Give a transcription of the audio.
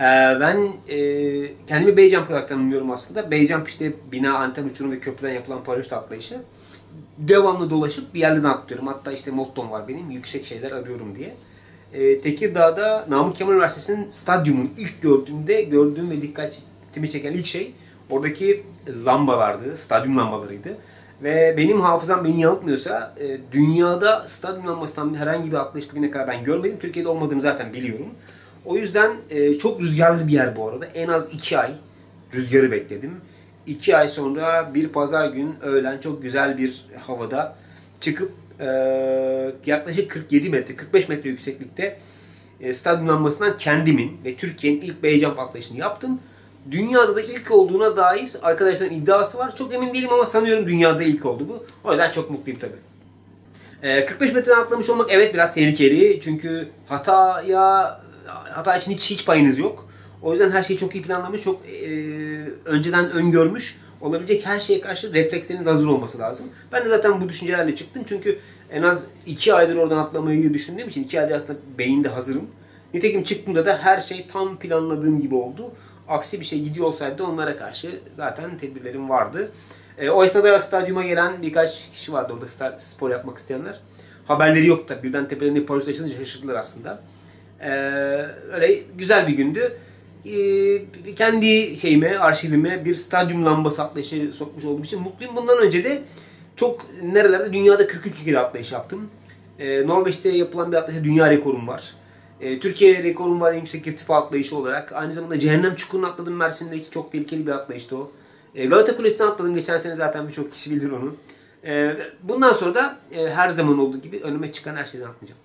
Ee, ben e, kendimi Beyjump olarak tanımlıyorum aslında. Beyjump işte bina, anten uçurum ve köprüden yapılan paraşüt atlayışı. Devamlı dolaşıp bir yerden atlıyorum. Hatta işte mottom var benim. Yüksek şeyler arıyorum diye. Ee, Tekirdağ'da Namık Kemal Üniversitesi'nin stadyumun ilk gördüğümde gördüğüm ve dikkatimi çeken ilk şey oradaki lambalardı. Stadyum lambalarıydı. Ve benim hafızam beni yanıltmıyorsa e, dünyada stadyum lambasından herhangi bir atlayış bugüne kadar ben görmedim. Türkiye'de olmadığını zaten biliyorum. O yüzden e, çok rüzgarlı bir yer bu arada. En az iki ay rüzgarı bekledim. İki ay sonra bir pazar gün öğlen çok güzel bir havada çıkıp e, yaklaşık 47 metre, 45 metre yükseklikte e, stadyum lambasından kendimin ve Türkiye'nin ilk base jump atlayışını yaptım. Dünyada da ilk olduğuna dair arkadaşların iddiası var. Çok emin değilim ama sanıyorum dünyada ilk oldu bu. O yüzden çok mutluyum tabii. E, 45 metreden atlamış olmak evet biraz tehlikeli. Çünkü hataya hata için hiç hiç payınız yok. O yüzden her şeyi çok iyi planlamış, çok e, önceden öngörmüş olabilecek her şeye karşı refleksleriniz hazır olması lazım. Ben de zaten bu düşüncelerle çıktım çünkü en az iki aydır oradan atlamayı düşündüğüm için iki aydır aslında beyinde hazırım. Nitekim çıktığımda da her şey tam planladığım gibi oldu. Aksi bir şey gidiyor olsaydı onlara karşı zaten tedbirlerim vardı. E, o esnada stadyuma gelen birkaç kişi vardı orada spor yapmak isteyenler. Haberleri yoktu. Birden tepelerinde paraşüt açılınca şaşırdılar aslında. E, öyle güzel bir gündü. E, kendi şeyime, arşivime bir stadyum lambası atlayışı sokmuş olduğum için mutluyum. Bundan önce de çok nerelerde dünyada 43 ülkede atlayış yaptım. E, Norveç'te yapılan bir atlayışta dünya rekorum var. E, Türkiye rekorum var en yüksek irtifa atlayışı olarak. Aynı zamanda Cehennem Çukuru'nu atladım Mersin'deki çok tehlikeli bir atlayıştı o. E, Galata Kulesi'ni atladım geçen sene zaten birçok kişi bilir onu. E, bundan sonra da e, her zaman olduğu gibi önüme çıkan her şeyden atlayacağım.